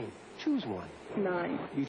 nine. Choose one. Nine. You